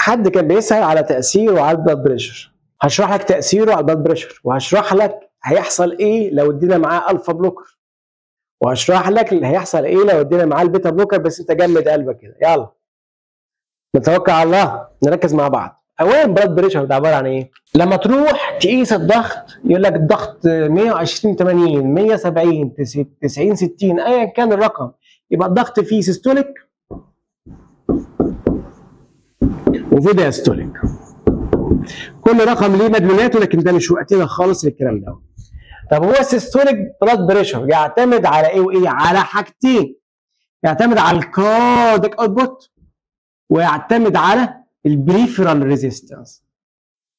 حد كان بيسال على تأثيره على ال blood pressure. هشرح لك تأثيره على ال blood pressure. وهشرح لك هيحصل إيه لو ادينا معاه alpha blocker وهشرح لك اللي هيحصل إيه لو ادينا معاه ال beta blocker بس أنت جمد قلبك كده. يلا. نتوكل على الله. نركز مع بعض. اولا blood pressure ده عبارة عن إيه؟ لما تروح تقيس الضغط يقول لك الضغط 120 80 170 90 60 ايا كان الرقم. يبقى الضغط فيه systolic وفي diastolic كل رقم ليه مدلولاته لكن ده مش وقتنا خالص للكلام ده. طب هو ال systolic blood pressure يعتمد على إيه وإيه؟ على حاجتين. يعتمد على ال cardiac output ويعتمد على ال peripheral resistance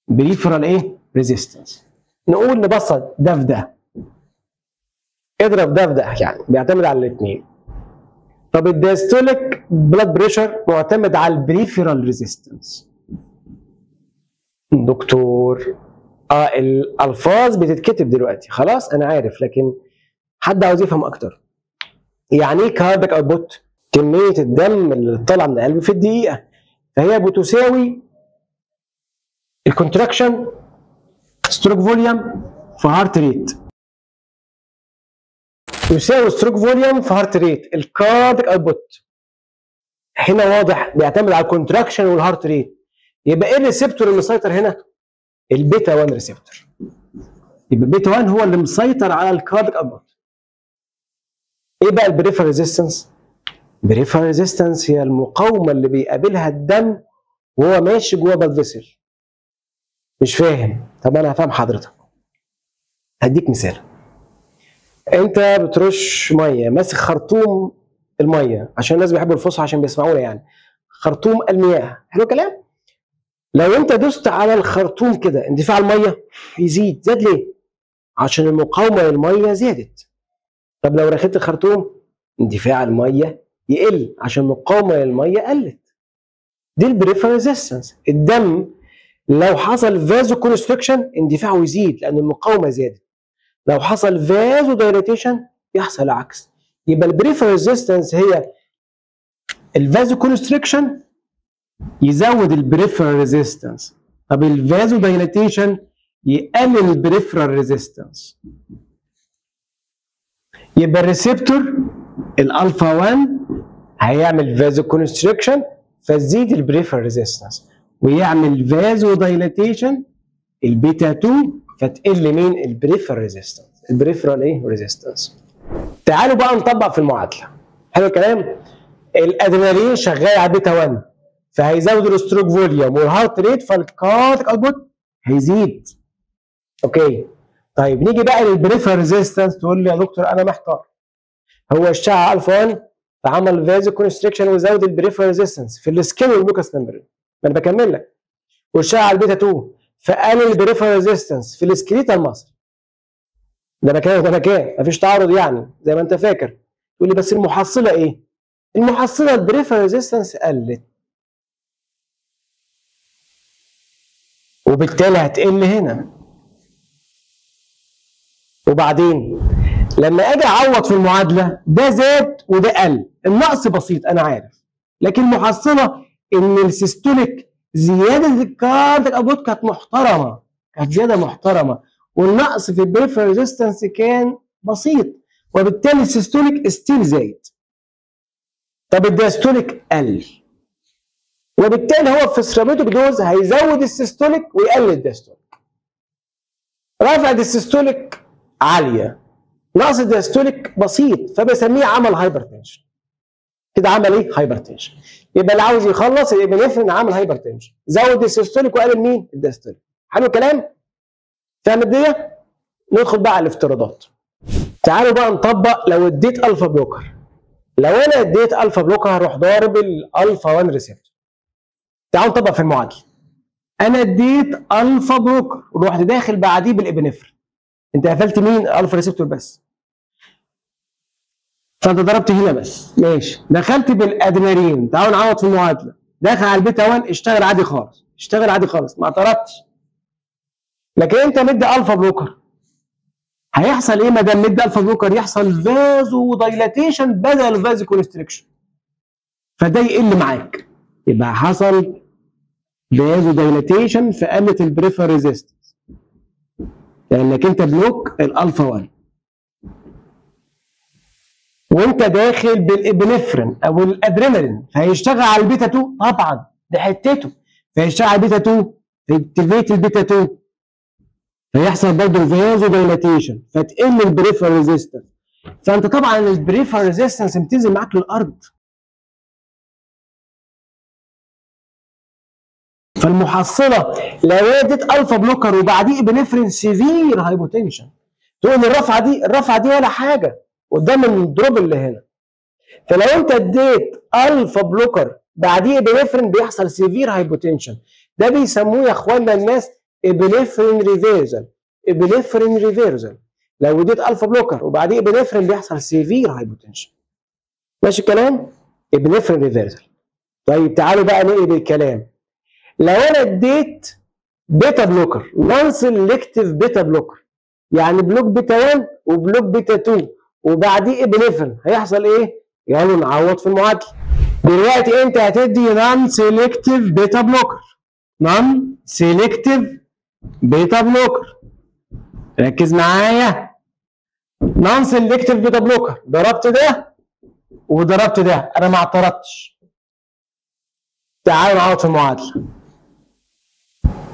peripheral إيه؟ resistance نقول نبسط ده في ده. اضرب ده في ده يعني بيعتمد على الاثنين طب ال diastolic blood pressure معتمد على ال peripheral resistance دكتور آه الألفاظ بتتكتب دلوقتي. خلاص أنا عارف لكن حد عاوز يفهم أكتر. يعني إيه cardiac output كمية الدم اللي طالعة من القلب في الدقيقة. فهي بتساوي ال contraction stroke volume في heart rate يساوي stroke volume في heart rate ال cardiac output هنا واضح بيعتمد على ال contraction وال heart rate يبقى إيه ال receptor اللي مسيطر هنا؟ البيتا 1 receptor يبقى بيتا 1 هو اللي مسيطر على ال cardiac output إيه بقى ال peripheral resistance؟ peripheral resistance هي المقاومة اللي بيقابلها الدم وهو ماشي جوه بلد فيسل مش فاهم. طب أنا هفهم حضرتك. هديك مثال. انت بترش ميه ماسك خرطوم الميه عشان الناس بيحبوا الفصحى عشان بيسمعونا يعني. خرطوم المياه حلو الكلام؟ لو انت دوست على الخرطوم كده اندفاع الميه يزيد. زاد ليه؟ عشان المقاومة للميه زادت. طب لو رخيت الخرطوم اندفاع الميه يقل عشان المقاومة للميه قلت. دي ال peripheral resistance الدم لو حصل vasoconstriction اندفاعه يزيد لأن المقاومة زادت. لو حصل vasodilatation يحصل العكس يبقى ال peripheral resistance هي ال vasoconstriction يزود ال peripheral resistance طب ال vasodilatation يقلل ال peripheral resistance يبقى ال receptor ال alpha 1 هيعمل vasoconstriction فتزيد ال peripheral resistance ويعمل vasodilatation ال beta 2 فتقل مين؟ ال peripheral resistance ال peripheral إيه؟ resistance تعالوا بقى نطبق في المعادلة. حلو الكلام؟ الأدرينالين شغال على بيتا 1 فهيزود ال stroke volume وال heart rate فال cardiac output هيزيد. okay؟ طيب نيجي بقى لل peripheral resistance تقول لي يا دكتور أنا محتار. هو اشتغل الفا 1 فعمل vasoconstriction وزود ال peripheral resistance في ال skin وال mucous membrane ما أنا بكمل لك. واشتغل البيتا 2 فقلل ال peripheral resistance في ال skeletal muscle. ده مكان وده مكان مفيش تعارض يعني زي ما أنت فاكر. تقول لي بس المحصلة إيه؟ المحصلة ال peripheral resistance قلت. وبالتالي هتقل هنا. وبعدين لما أجي أعوض في المعادلة ده زاد وده قل. النقص بسيط أنا عارف. لكن المحصلة إن ال systolic زيادة ال cardiac output كانت محترمة كانت زيادة محترمة. والنقص في ال peripheral resistance كان بسيط وبالتالي ال systolic still زايد. طب ال diastolic قل. وبالتالي هو في ال therapeutic dose هيزود ال systolic ويقلل ال diastolic. رفعت ال systolic عالية. نقص ال diastolic بسيط فبسميه عمل hypertension. كده عمل إيه؟ hypertension. يبقى اللي عاوز يخلص يبقى نفرض ان عمل hypertension زود ال systolic وقلل مين؟ ال diastolic حلو الكلام؟ فاهم الدنيا؟ ندخل بقى على الافتراضات. تعالوا بقى نطبق. لو اديت alpha blocker لو أنا اديت alpha blocker هروح ضارب الالفا 1 receptor تعالوا نطبق في المعادله أنا اديت alpha blocker ورحت داخل بعديه بال epinephrine أنت قفلت مين؟ alpha receptor بس. فانت ضربت هنا بس. ماشي. دخلت بالادرينالين تعالوا نعوض في المعادلة. داخل على البيتا 1 اشتغل عادي خالص. اشتغل عادي خالص ما اعترضتش. لكن انت مدي alpha blocker هيحصل إيه ما دام مدي alpha blocker يحصل vasodilatation بدل vasoconstriction فده يقل معاك. يبقى حصل vasodilatation فقلت ال peripheral resistance لأنك أنت block ال alpha 1 وانت داخل بال epinephrine أو الأدرينالين فهيشتغل على البيتا 2 طبعا ده حتته. فيشتغل على البيتا 2 ف activate ال beta 2 فيحصل برضه vasodilatation فتقل ال peripheral resistance. فأنت طبعا ال peripheral resistance بتنزل معاك للأرض. فالمحصلة لو اديت alpha blocker وبعديه epinephrine severe hypotension. تقول الرفعة دي الرفعة دي ولا حاجة. قدام ال drop اللي هنا. فلو انت اديت alpha blocker بعديه epinephrine بيحصل severe hypotension ده بيسموه يا اخوانا الناس epinephrine reversal epinephrine reversal لو اديت alpha blocker وبعديه epinephrine بيحصل severe hypotension ماشي الكلام؟ epinephrine reversal طيب تعالوا بقى نقلب الكلام. لو أنا اديت beta blocker non-selective beta blocker يعني block beta 1 و block beta 2 وبعديه epinephrine هيحصل إيه؟ يلا نعوض في المعادله دلوقتي انت هتدي non-selective beta blocker non-selective beta blocker ركز معايا. non-selective beta blocker ضربت ده وضربت ده. أنا ما اعترضتش. تعالوا نعوض في المعادله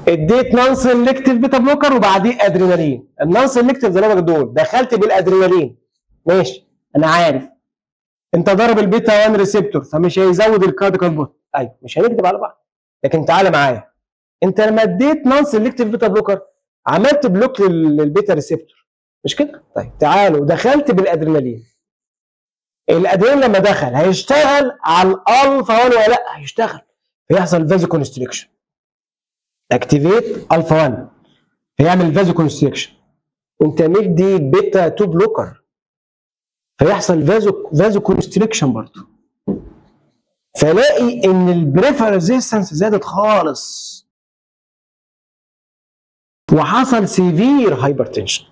اديت non-selective beta blocker وبعديه ادرينالين ال non-selective ما دول. دخلت بالادرينالين ماشي. أنا عارف. أنت ضارب البيتا 1 receptor فمش هيزود ال cardiac output أيوه مش هنكذب على بعض. لكن تعالى معايا. أنت لما اديت non-selective beta blocker عملت block لل beta receptor. مش كده؟ طيب تعالوا دخلت بالأدرينالين. الأدرينالين لما دخل هيشتغل على الألفا 1 ولا لأ؟ هيشتغل. فيحصل vasoconstriction activate alpha 1 فيعمل vasoconstriction وانت مدي بيتا 2 blocker فيحصل vaso vasoconstriction برضه فلاقي إن ال peripheral resistance زادت خالص. وحصل severe hypertension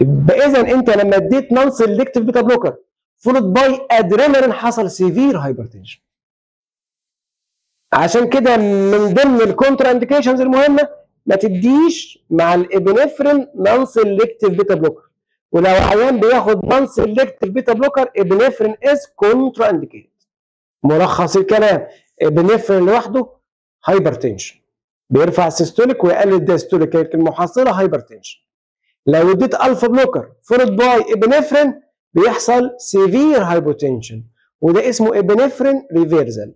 يبقى اذا أنت لما اديت non-selective beta blocker followed by ادرينالين حصل severe hypertension عشان كده من ضمن ال contraindications المهمة ما تديش مع ال epinephrine non-selective beta blocker ولو عيان بياخد non-selective beta blocker epinephrine is contraindicated ملخص الكلام epinephrine لوحده hypertension بيرفع ال systolic ويقلل ال diastolic لكن المحصله hypertension لو اديت alpha blocker followed by epinephrine بيحصل severe hypotension وده اسمه epinephrine reversal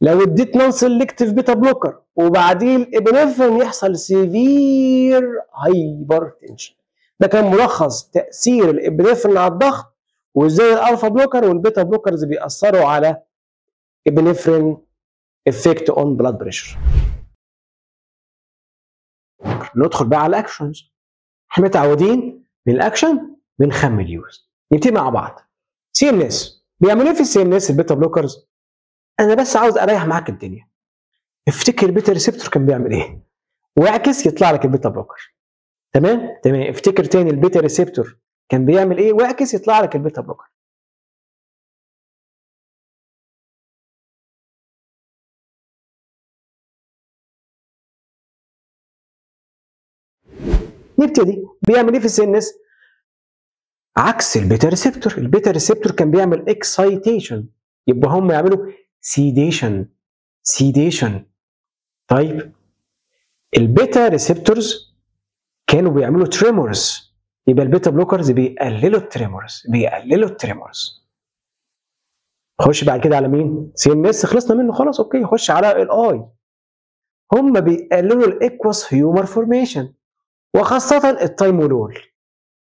لو اديت non-selective beta blocker وبعديه ال epinephrine يحصل severe hypertension ده كان ملخص تأثير ال epinephrine على الضغط وإزاي ال alpha blocker وال beta blockers بيأثروا على epinephrine effect on blood pressure ندخل بقى على ال actions إحنا متعودين من الاكشن بنخمن use نبتدي مع بعض. CNS بيعملوا إيه في ال CNS ال beta blockers؟ أنا بس عاوز أريح معاك الدنيا. افتكر ال beta receptor كان بيعمل إيه. واعكس يطلع لك ال beta blocker. تمام؟ تمام. افتكر تاني ال beta receptor كان بيعمل إيه؟ واعكس يطلع لك ال beta blocker. نبتدي. بيعمل إيه في CNS عكس ال beta receptor. ال beta receptor كان بيعمل excitation يبقى هم يعملوا sedation sedation طيب. ال beta receptors كانوا بيعملوا tremors يبقى ال beta blockers بيقللوا ال tremors بيقللوا ال tremors خش بعد كده على مين؟ CNS خلصنا منه خلاص okay. خش على ال eye هم بيقللوا ال aqueous humor formation وخاصة ال timolol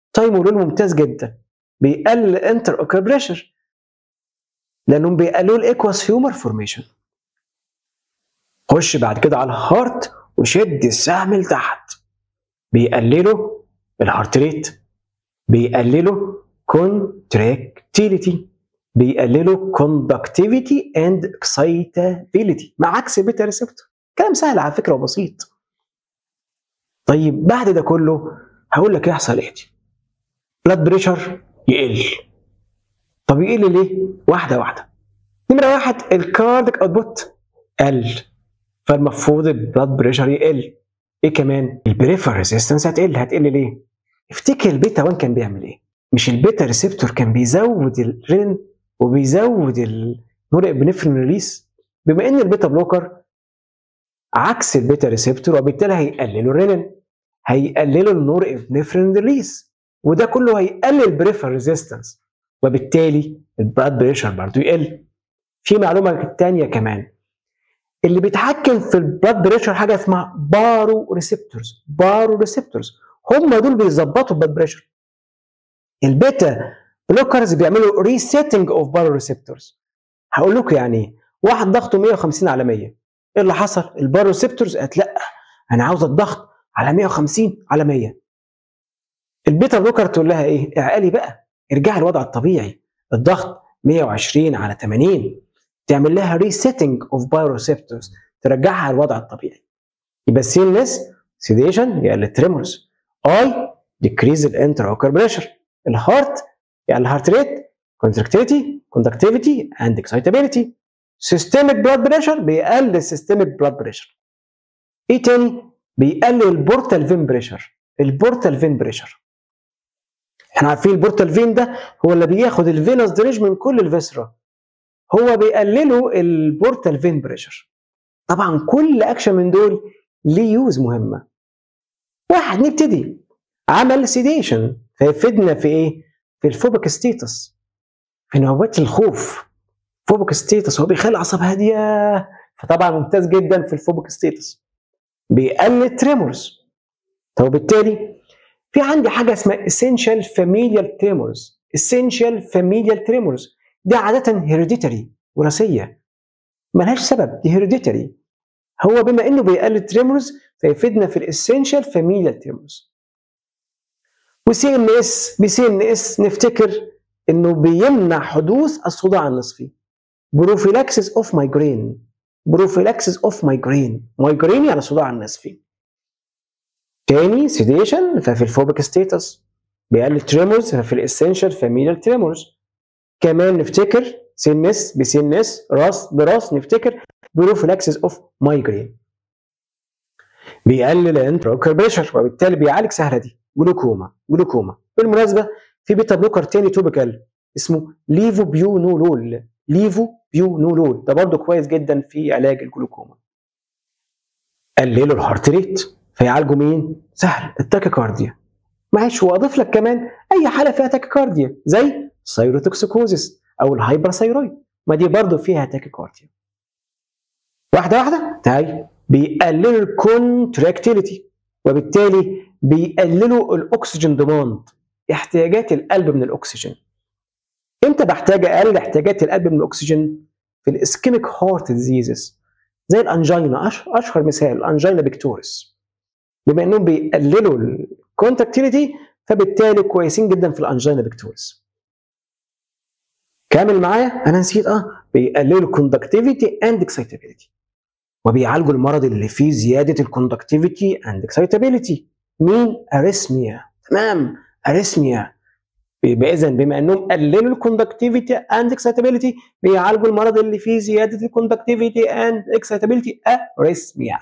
ال timolol ممتاز جدا. بيقلل ال intraocular pressure لأنهم بيقللوا ال aqueous humor formation خش بعد كده على ال heart وشد السهم لتحت. بيقللوا ال heart rate بيقللوا contractility بيقللوا conductivity and excitability مع عكس ال beta receptor كلام سهل على فكرة وبسيط. طيب بعد ده كله هقول لك يحصل إيه؟ blood pressure يقل. طب يقل ليه؟ واحدة واحدة. نمرة واحد ال cardiac output قل فالمفروض ال blood pressure يقل. إيه كمان؟ ال peripheral resistance هتقل. هتقل ليه؟ افتكر البيتا 1 كان بيعمل إيه. مش ال beta receptor كان بيزود الرين وبيزود ال norepinephrine release بما إن ال beta blocker عكس ال beta receptor وبالتالي هيقللوا الرينين هيقللوا ال norepinephrine release وده كله هيقلل peripheral resistance وبالتالي ال blood pressure برضه يقل. في معلومة ثانية كمان. اللي بيتحكم في ال blood pressure حاجة اسمها baroreceptors baroreceptors هم دول بيظبطوا ال blood pressure البيتا blockers بيعملوا resetting of baroreceptors هقول لكم يعني إيه واحد ضغطه 150 على 100 إيه اللي حصل؟ ال baroreceptors قالت لأ أنا عاوز الضغط على 150 على 100 ال beta blocker تقول لها إيه؟ اعقلي بقى ارجعي للوضع الطبيعي. الضغط 120 على 80 تعمل لها resetting of baroreceptors ترجعها للوضع الطبيعي. يبقى ال CNS sedation يقلل ال tremors eye decrease ال intraocular pressure ال heart يقلل ال heart rate contractility conductivity and excitability systemic blood pressure بيقلل ال systemic blood pressure إيه تاني؟ بيقلل ال portal vein pressure ال portal vein pressure إحنا عارفين ال portal vein ده هو اللي بياخد ال venous drainage من كل ال viscera هو بيقللوا ال portal vein pressure طبعا كل اكشن من دول ليه use مهمة. واحد نبتدي. عمل sedation فيفيدنا في إيه؟ في ال phobic states في نوبات الخوف. phobic states هو بيخلي الأعصاب هادية. فطبعا ممتاز جدا في ال phobic states بيقلل tremors طب وبالتالي؟ في عندي حاجة اسمها essential familial tremors. essential familial tremors. دي عادة hereditary وراثية. ملهاش سبب دي hereditary هو بما إنه بيقلل tremors فيفيدنا في ال essential familial tremors و CNS ب CNS نفتكر إنه بيمنع حدوث الصداع النصفي. prophylaxis of migraine prophylaxis of migraine migraine يعني صداع النصفي. تاني sedation ففي ال phobic states بيقلل tremors ففي ال essential familial tremors كمان نفتكر CNS ب CNS راس براس نفتكر prophylaxis of migraine بيقلل ال intraocular pressure وبالتالي بيعالج سهلة دي. glaucoma. glaucoma. بالمناسبة في beta blocker تاني topical اسمه levobunolol levobunolol ده برضه كويس جدا في علاج الجلوكوما. قللوا ال heart rate. فيعالجوا مين؟ سهل. ال tachycardia. معلش واضيف لك كمان أي حالة فيها tachycardia. زي thyrotoxicosis أو ال hyperthyroid ما دي برضه فيها tachycardia. واحدة واحدة. تعالي بيقللوا ال contractility وبالتالي بيقللوا ال oxygen demand احتياجات القلب من الأكسجين. إمتى بحتاج أقلل احتياجات القلب من الأكسجين؟ في ال ischemic heart diseases زي ال angina. أشهر مثال. ال angina pectoris بما إنهم بيقللوا ال contractility فبالتالي كويسين جدا في ال angina pectoris كامل معايا؟ أنا نسيت آه. بيقللوا ال conductivity and excitability وبيعالجوا المرض اللي فيه زيادة ال conductivity and excitability مين؟ arrhythmia تمام. arrhythmia اذا بما إنهم قللوا ال conductivity and excitability بيعالجوا المرض اللي فيه زيادة ال conductivity and excitability arrhythmia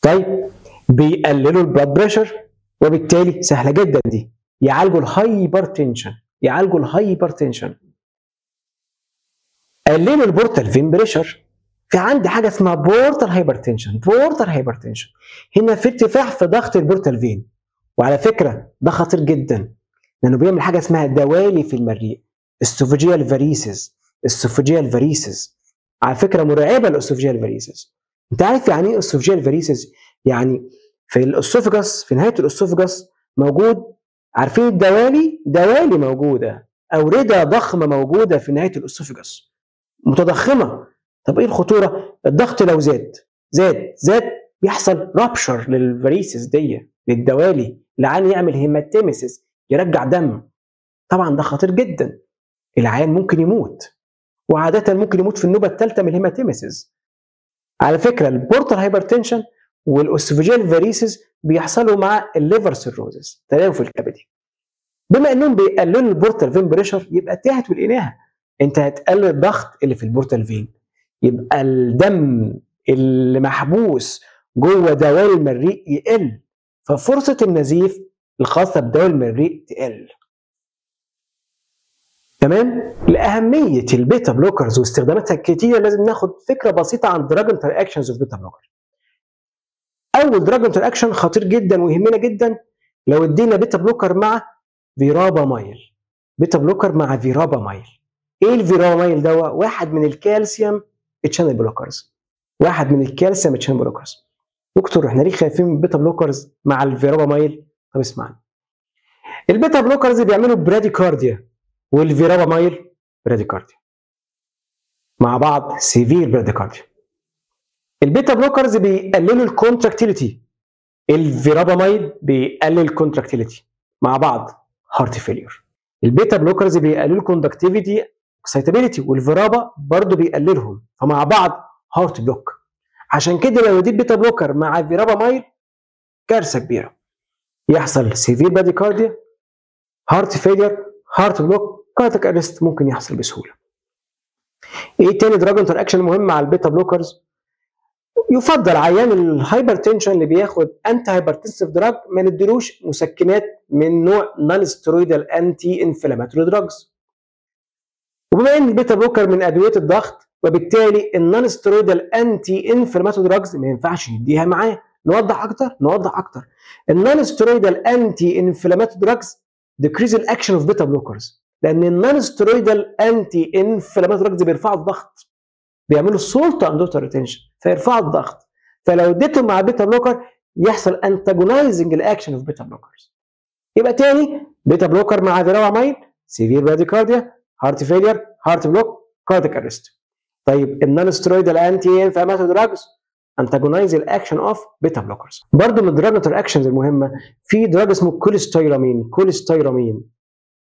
طيب. بيقللوا ال blood pressure وبالتالي سهلة جدا دي. يعالجوا ال hypertension يعالجوا ال hypertension قللوا ال portal vein pressure في عندي حاجة اسمها portal hypertension portal hypertension. هنا في ارتفاع في ضغط ال portal vein؟ وعلى فكرة ده خطير جدا لأنه بيعمل حاجة اسمها دوالي في المريء ال esophageal varices ال esophageal varices على فكرة مرعبة ال esophageal varices أنت عارف يعني إيه esophageal varices يعني في ال esophagus في نهاية ال esophagus موجود عارفين الدوالي دوالي موجودة اوردة ضخمة موجودة في نهاية ال esophagus متضخمة. طب إيه الخطورة؟ الضغط لو زاد زاد زاد بيحصل rupture لل varices دي للدوالي. العيان يعمل hematemesis يرجع دم. طبعا ده خطير جدا. العيان ممكن يموت. وعادة ممكن يموت في النوبة الثالثة من ال hematemesis على فكرة ال portal hypertension وال esophageal varices بيحصلوا مع ال liver cirrhosis تليف الكبدي بما إنهم بيقللوا ال portal vein pressure يبقى تهت والاناهه أنت هتقلل الضغط اللي في ال portal vein. يبقى الدم اللي محبوس جوه دوال المريء يقل. ففرصة النزيف الخاصة بدوال المريء تقل. تمام؟ لأهمية ال beta blockers واستخداماتها الكتيرة لازم ناخد فكرة بسيطة عن drug interactions of beta blocker اول drug interaction خطير جدا ويهمنا جدا لو ادينا beta blocker مع verapamil. beta blocker مع verapamil. إيه ال verapamil ده؟ واحد من ال calcium channel blockers واحد من ال calcium channel blockers دكتور إحنا ليه خايفين من ال beta blockers مع ال verapamil؟ طب اسمعني. ال beta blockers بيعملوا bradycardia وال verapamil bradycardia مع بعض severe bradycardia ال beta blockers بيقللوا ال contractility ال verapamil بيقلل ال contractility مع بعض heart failure ال beta blockers بيقللوا ال conductivity excitability وال verapamil برضه بيقللهم. فمع بعض heart block عشان كده لو اديت beta blocker مع verapamil كارثة كبيرة. يحصل severe bradycardia heart failure heart block cardiac arrest ممكن يحصل بسهولة. إيه تاني؟ drug interaction مهم مع ال beta blockers؟ يفضل عيان ال hypertension اللي بياخد antihypertensive drug ما نديلوش مسكنات من نوع non-steroidal anti-inflammatory drugs وبما إن ال beta blocker من أدوية الضغط وبالتالي ال non-steroidal anti-inflammatory drugs ما ينفعش نديها معاه. نوضح أكتر؟ نوضح أكتر. ال non-steroidal anti-inflammatory drugs decrease ال action of beta blockers لأن ال non-steroidal anti-inflammatory drugs بيرفعوا الضغط. بيعملوا salt and water retention فيرفعوا الضغط. فلو اديتهم مع beta blocker يحصل antagonizing ال action of beta blockers يبقى تاني beta blocker مع verapamil severe bradycardia heart failure heart block cardiac arrest طيب ال non steroidal anti inflammatory drugs antagonize ال action of beta blockers برضه من ال drug actions المهمة في drug اسمه cholestyramine cholestyramine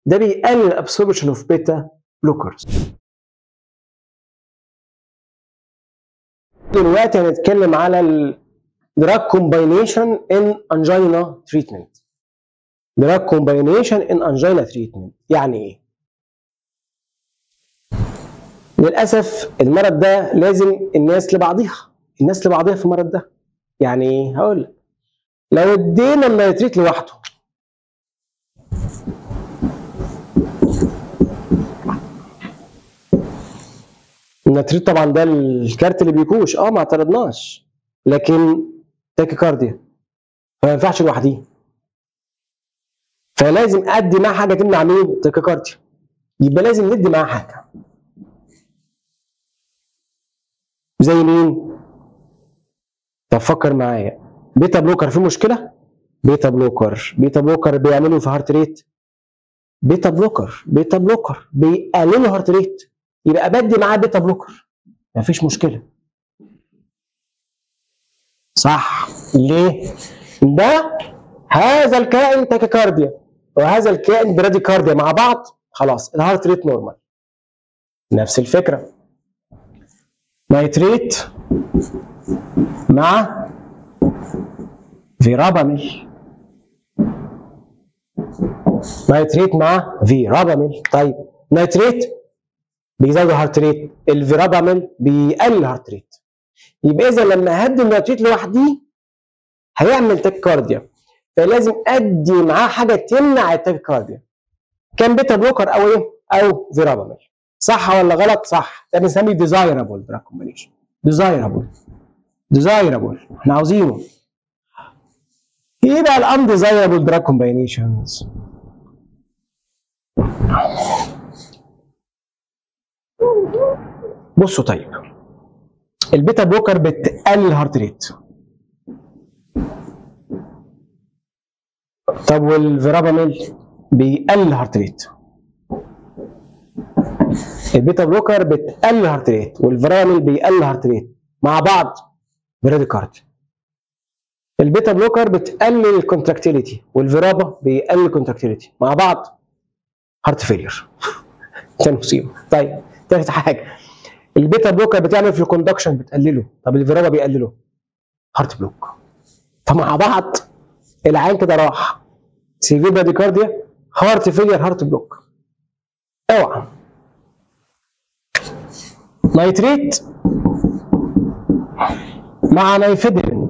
ده بيقلل ال absorption of beta blockers دلوقتي هنتكلم على ال drug combination in angina treatment دراج كومباينيشن ان انجينا تريتمنت يعني إيه؟ للأسف المرض ده لازم الناس لبعضيها. الناس لبعضيها في المرض ده. يعني إيه؟ هقول لك. لو ادينا النيتريت لوحده النيتريت طبعا ده الكارت اللي بيكوش. آه ما اعترضناش. لكن tachycardia فما ينفعش لوحديه فلازم أدي معاه حاجة تمنع مين ال tachycardia يبقى لازم ندي معاه حاجة. زي مين؟ طب فكر معايا. beta blocker فيه مشكلة؟ beta blocker beta blocker بيعملوا في heart rate beta blocker beta blocker بيقللوا heart rate يبقى بدي معاه beta blocker مفيش مشكلة. صح. ليه؟ ده هذا الكائن tachycardia وهذا الكائن bradycardia مع بعض خلاص ال heart rate normal نفس الفكرة. nitrate مع verapamil nitrate مع verapamil طيب nitrate بيزود ال heart rate ال verapamil بيقلل ال heart rate. يبقى إذا لما هدي ال nitrate لوحديه هيعمل tachycardia فلازم أدي معاه حاجة تمنع ال tachycardia كان beta blocker أو إيه؟ أو verapamil صح ولا غلط؟ صح. ده بنسميه desirable drug combination desirable desirable إحنا عاوزينه. إيه بقى ال undesirable drug combinations بصوا طيب. البيتا بلوكر بتقلل الهارت ريت. طب والفيراباميل بيقلل الهارت ريت. البيتا بلوكر بتقلل الهارت ريت والفيراميل بيقلل الهارت ريت مع بعض. براديكارد البيتا بلوكر بتقلل الكونتراكتيليتي والفيرابا بيقلل الكونتراكتيليتي مع بعض. heart failure. تاني مصيبه طيب تالت حاجة. ال beta blocker بتعمل في ال conduction بتقلله. طب ال verapamil بيقلله. heart block. فمع بعض العيان كده راح. severe bradycardia heart failure heart block. اوعى. nitrate مع nifedipine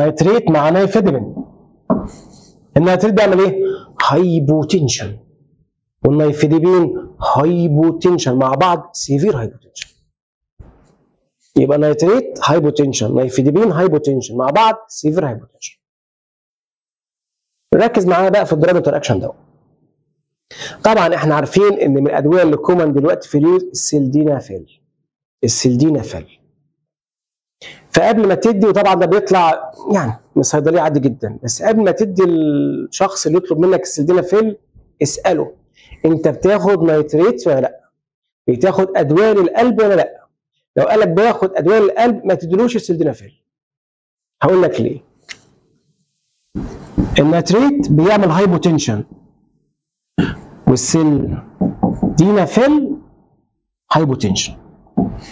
nitrate مع nifedipine ال nitrate بيعمل إيه؟ hypotension. وال nifedipine hypotension مع بعض severe hypotension يبقى nitrate hypotension nifedipine hypotension مع بعض severe hypotension ركز معايا بقى في ال drug interaction ده. طبعا إحنا عارفين إن من الأدوية اللي common دلوقتي في ال use ال sildenafil ال sildenafil فقبل ما تدي وطبعا ده بيطلع يعني من صيدلية عادي جدا بس قبل ما تدي الشخص اللي يطلب منك السلدينافيل اسأله. انت بتاخد nitrate ولا لا؟ بتاخد أدوية للقلب ولا لا؟ لو قالك باخد أدوية للقلب ما تديلوش السلدينافيل هقول لك ليه. ال nitrate بيعمل hypotension وال sildenafil hypotension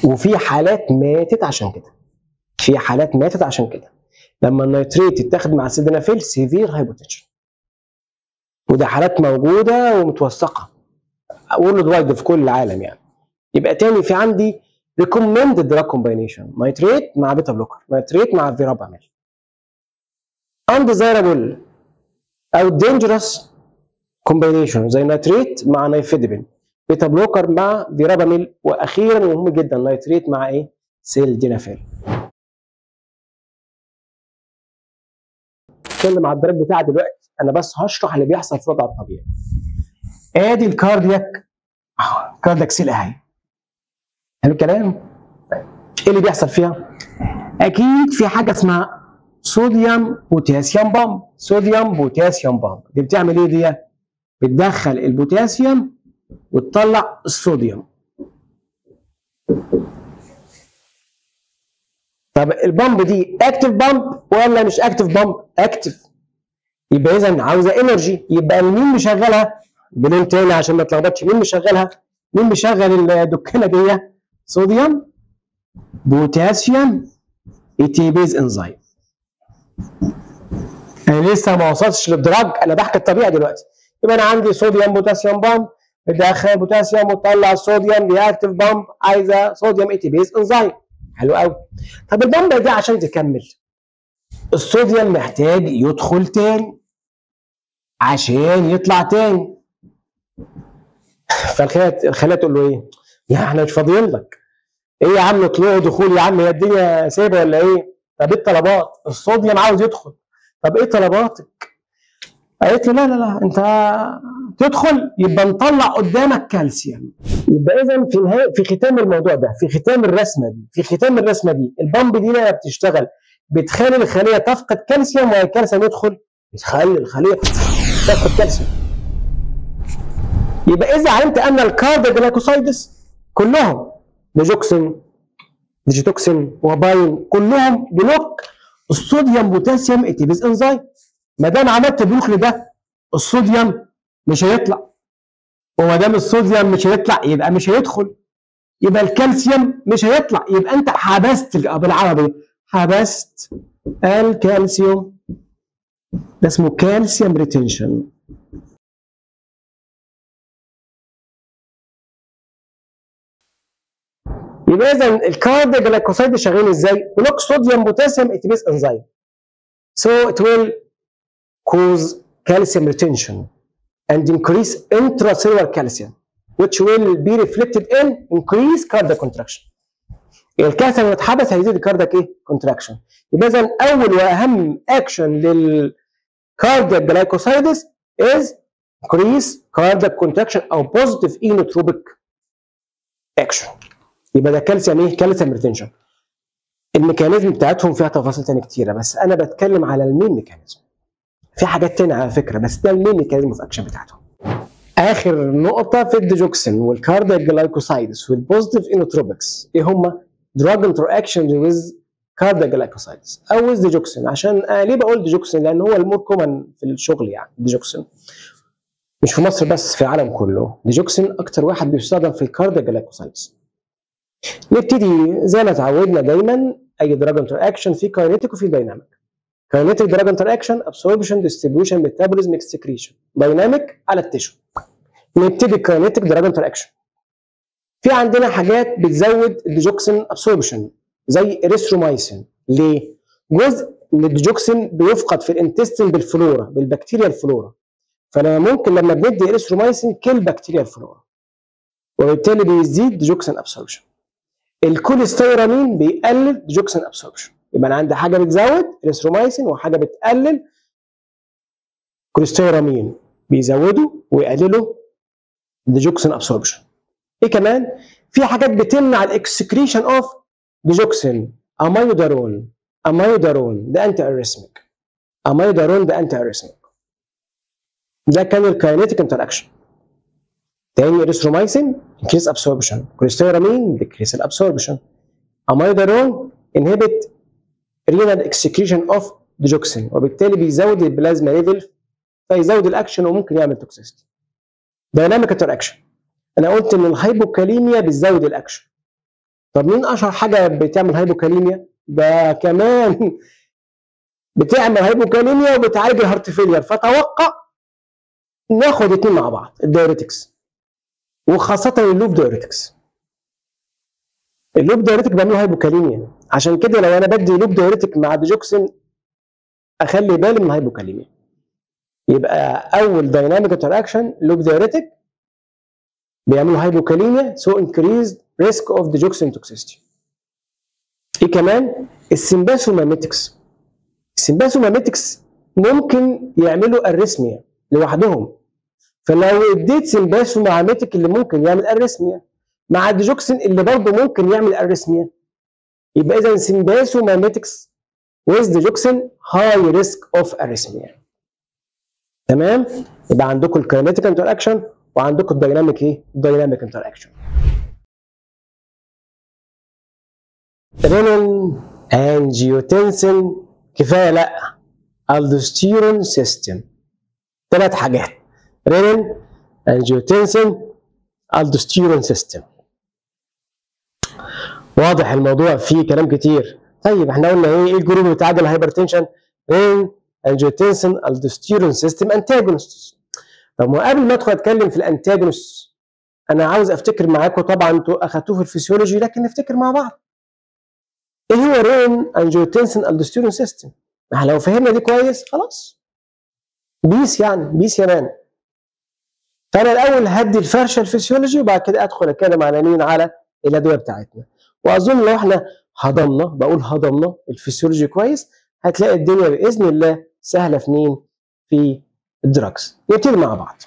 وفي حالات ماتت عشان كده. في حالات ماتت عشان كده. لما ال nitrate يتاخد مع ال sildenafil severe hypotension وده حالات موجودة ومتوثقة. worldwide في كل العالم يعني. يبقى تاني في عندي recommended drug combination nitrate مع beta blocker nitrate مع verapamil undesirable أو dangerous combination زي nitrate مع nifedipine beta blocker مع verapamil وأخيرا ومهم جدا nitrate مع إيه؟ سيل دينافيل اتكلم على ال drug بتاعي دلوقتي أنا بس هشرح اللي بيحصل في الوضع الطبيعي. آدي ال cardiac cardiac cell أهي. حلو الكلام؟ إيه اللي بيحصل فيها؟ أكيد في حاجة اسمها sodium potassium pump sodium potassium pump دي بتعمل إيه دي؟ بتدخل البوتاسيوم وتطلع الصوديوم. طب ال pump دي active pump ولا مش active pump؟ active يبقى اذا عاوزة energy يبقى مين مشغلها؟ بلون تاني عشان ما تلخبطش. مين مشغلها؟ مين مشغل الدكانة دي؟ صوديوم بوتاسيوم ATPase انزيم أنا لسه ما وصلتش لل drug أنا بحكي الطبيعي دلوقتي. يبقى أنا عندي صوديوم بوتاسيوم pump بتدخل بوتاسيوم وتطلع الصوديوم دي active pump عايزة صوديوم ATPase انزيم حلو قوي طب ال pump دي عشان تكمل الصوديوم محتاج يدخل تاني عشان يطلع تاني فالخلايا الخلايا تقول له إيه؟ لا إحنا مش فاضيين لك إيه يا عم طلوع دخول يا عم هي الدنيا سايبة ولا إيه؟ طب إيه الطلبات؟ الصوديوم عاوز يدخل طب إيه طلباتك؟ قالت لي لا لا لا أنت تدخل يبقى نطلع قدامك كالسيوم. يبقى اذا في نهاية في ختام الموضوع ده في ختام الرسمة دي في ختام الرسمة دي ال pump دي لما بتشتغل بتخلي الخلية تفقد كالسيوم والكالسيوم يدخل بتخلي الخلية تفقد كالسيوم. يبقى إذا علمت أن ال cardiac glycosides كلهم digoxin digitoxin و ouabain كلهم block الصوديوم بوتاسيوم ATPase enzyme ما دام عملت block لده الصوديوم مش هيطلع. وما دام الصوديوم مش هيطلع يبقى مش هيدخل. يبقى الكالسيوم مش هيطلع. يبقى انت حبست بالعربي حبست الكالسيوم. ده اسمه كالسيوم retention. يبقى اذا ال cardiac glycoside شغال إزاي؟ block صوديوم بوتاسيوم ATPase إنزيم. So it will cause calcium retention. And increase intracellular calcium which will be reflected in increased cardiac contraction. الكالسيوم لما اتحبس هيزيد ال cardiac إيه؟ contraction. يبقى اذا أول وأهم action لل cardiac glycosides is increase cardiac contraction أو positive inotropic action. يبقى ده كالسيوم إيه؟ كالسيوم retention. ال mechanism بتاعتهم فيها تفاصيل تانية كتيرة بس أنا بتكلم على ال main mechanism. في حاجات تانية على فكرة بس ده ال main mechanism of action بتاعتهم. آخر نقطة في ال digoxin وال cardiac glycosides وال positive inotropics إيه هما؟ drug interaction with cardiac glycosides أو with digoxin عشان آه ليه بقول ديجوكسين؟ لأن هو ال more common في الشغل يعني ديجوكسين. مش في مصر بس في العالم كله ديجوكسين أكتر واحد بيستخدم في ال cardiac glycosides. نبتدي زي ما اتعودنا دايما أي drug interaction في kinetic وفي dynamic kinetic drug interaction absorption distribution metabolism excretion dynamic على ال tissue نبتدي kinetic drug interaction في عندنا حاجات بتزود ال digoxin absorption زي اريثرومايسين ليه؟ جزء من الديجوكسين بيفقد في الانتستين بالفلورا بالبكتيريا الفلورا. فانا ممكن لما بندي اريثرومايسين كل بكتيريا الفلورا. وبالتالي بيزيد digoxin absorption ال cholestyramine بيقلل digoxin absorption يبقى أنا عندي حاجة بتزود اريثرومايسين وحاجة بتقلل cholestyramine بيزودوا ويقللوا digoxin absorption إيه كمان؟ في حاجات بتمنع ال excretion of digoxin amiodarone. amiodarone ده antiarrhythmic amiodarone ده antiarrhythmic ده كان ال kinetic interaction تاني erythromycin increase absorption. cholestyramine decrease ال absorption amiodarone inhibit renal excretion of digoxin وبالتالي بيزود ال plasma level فيزود الأكشن وممكن يعمل toxicity dynamic interaction أنا قلت إن ال hypokalemia بتزود الأكشن. طب مين أشهر حاجة بتعمل hypokalemia ده كمان بتعمل hypokalemia وبتعالج ال heart failure فتوقع ناخد اتنين مع بعض ال diuretics وخاصة ال loop diuretics ال loop diuretic بيعمل hypokalemia عشان كده لو أنا بدي loop diuretic مع ديجوكسين أخلي بالي من ال hypokalemia. يبقى أول dynamic interaction loop diuretic بيعملوا hypokalemia so increase risk of digoxin toxicity إيه كمان ال sympathomimetics ال sympathomimetics ممكن يعملوا arrhythmia لوحدهم. فلو اديت sympathomimetic اللي ممكن يعمل arrhythmia مع الديجوكسين اللي برضه ممكن يعمل arrhythmia يبقى اذا sympathomimetics with digoxin high risk of arrhythmia تمام؟ يبقى عندكم ال kinetic interaction وعندكم ال dynamic إيه؟ ال dynamic interaction renin angiotensin كفاية لأ. aldosterone system ثلاث حاجات. renin angiotensin aldosterone system واضح الموضوع فيه كلام كتير. طيب إحنا قلنا إيه؟ إيه ال group بتاع ال hypertension renin angiotensin aldosterone system antagonist طب قبل ما أدخل أتكلم في ال antagonist أنا عاوز أفتكر معاكم طبعا أنتوا أخدتوه في الفسيولوجي لكن نفتكر مع بعض. إيه هو renin angiotensin aldosterone system لو فهمنا دي كويس خلاص. بيس يعني بيس يا مان. فأنا الأول هدي الفرشة الفسيولوجي وبعد كده أدخل أتكلم على مين؟ على الأدوية بتاعتنا. وأظن لو إحنا هضمنا بقول هضمنا الفسيولوجي كويس هتلاقي الدنيا بإذن الله سهلة في مين؟ في ال drugs. نبتدي مع بعض.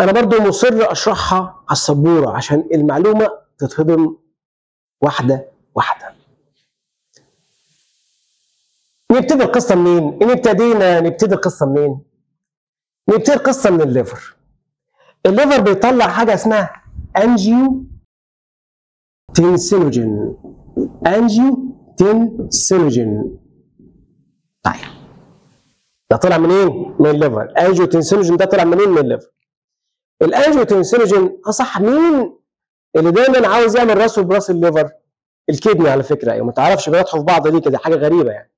أنا برضو مصر أشرحها على السبورة عشان المعلومة تتهضم واحدة واحدة. نبتدي القصة منين؟ إن ابتدينا نبتدي القصة منين؟ نبتدي القصة من ال liver. ال liver بيطلع حاجة اسمها angiotensinogen angiotensinogen طيب. ده طلع منين؟ من ال liver. ال angiotensinogen ده طلع منين؟ من ال liver. ال angiotensinogen أصح مين اللي دايما عاوز يعمل رأسه برأس ال liver؟ ال kidney على فكرة. يعني ما تعرفش بيضحوا في بعض ليه كده. حاجة غريبة يعني.